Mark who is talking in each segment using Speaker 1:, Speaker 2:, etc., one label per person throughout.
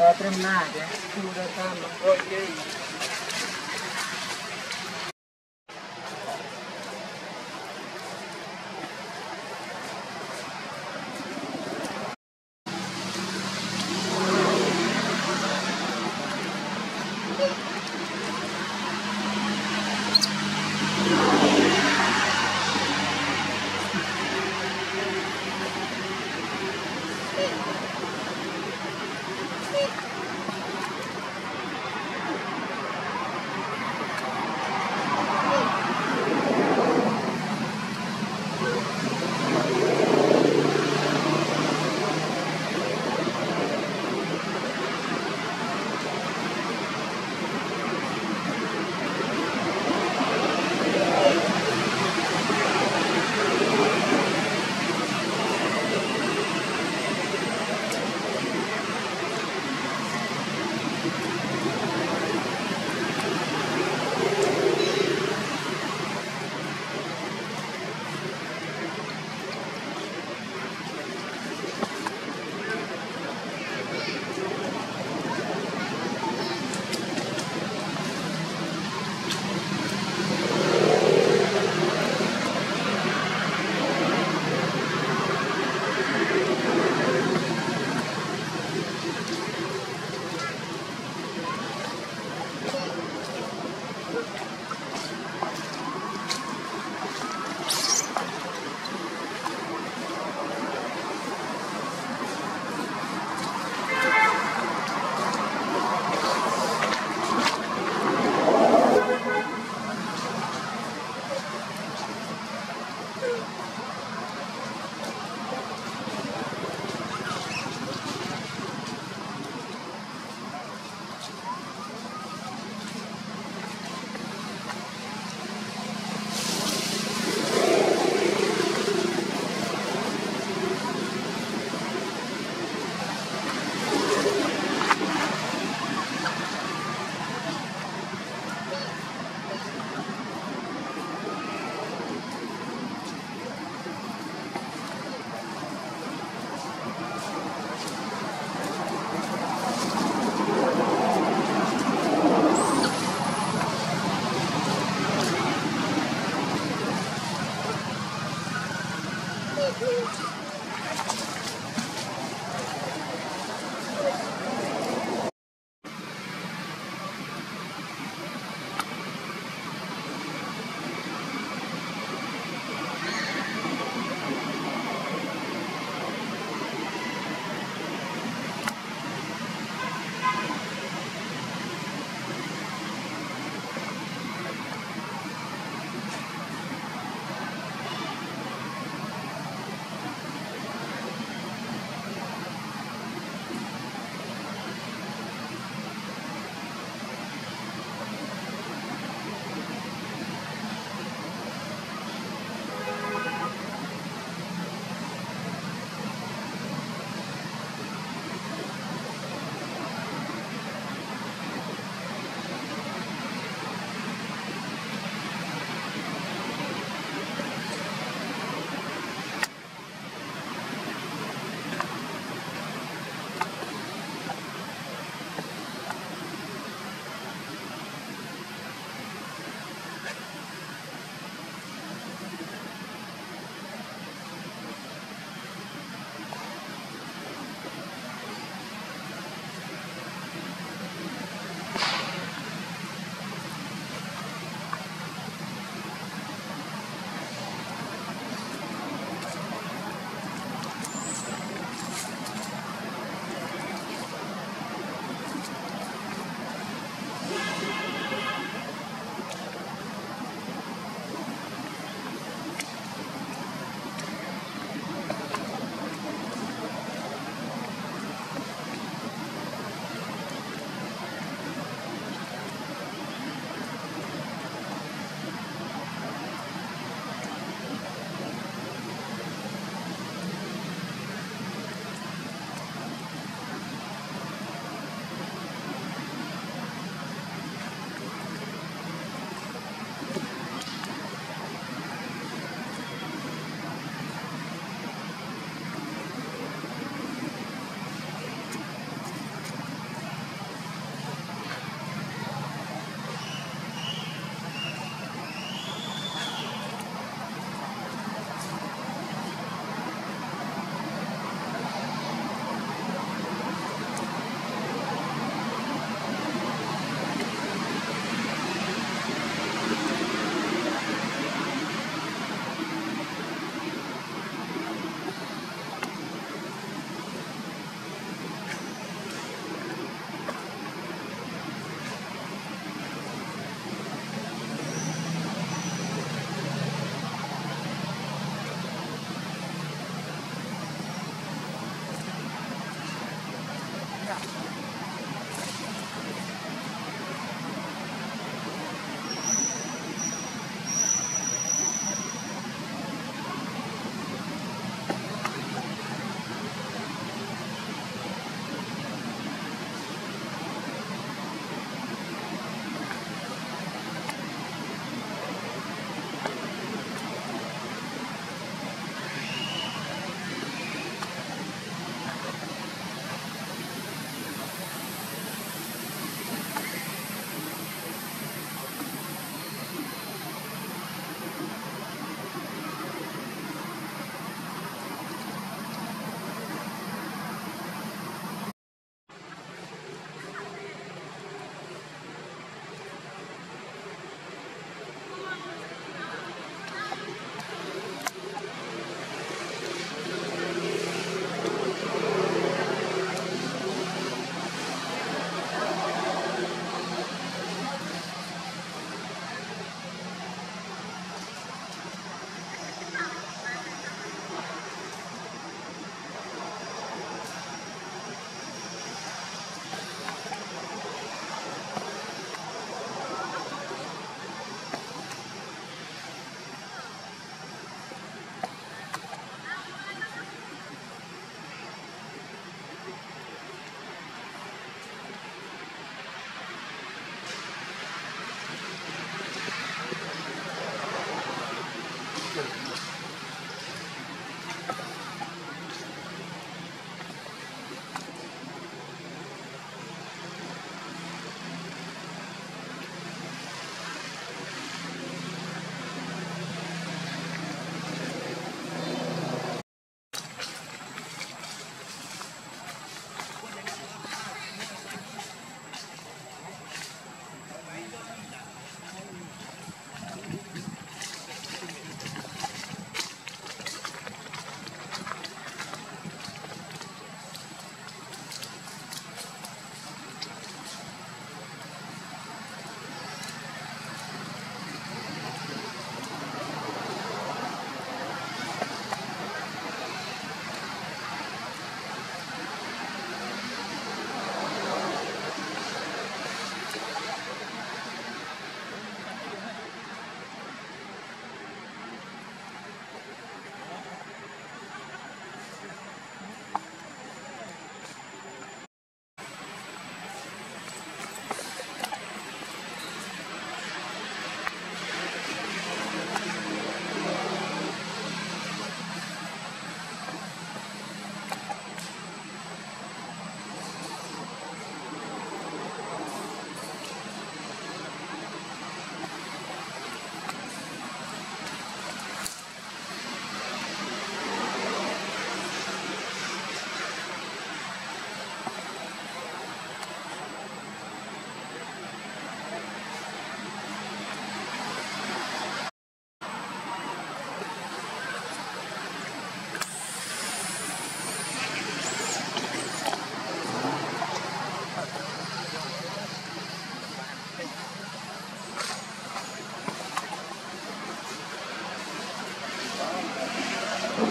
Speaker 1: Dá tremada, escura, tá?
Speaker 2: Não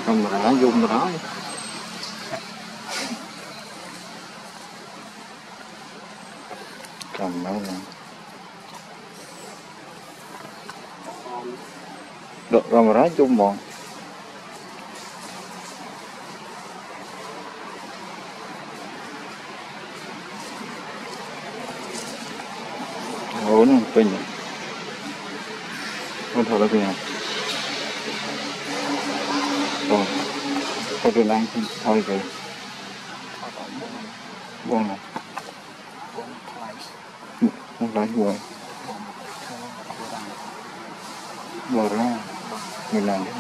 Speaker 2: camera zoom đó cầm đâu nè. Được rá chung bọn. Ủa, nó pin rồi Con thở là pin à rồi Con tôi đang thôi rồi. Buông này Không lại buông Bỏ ra Mình làm đi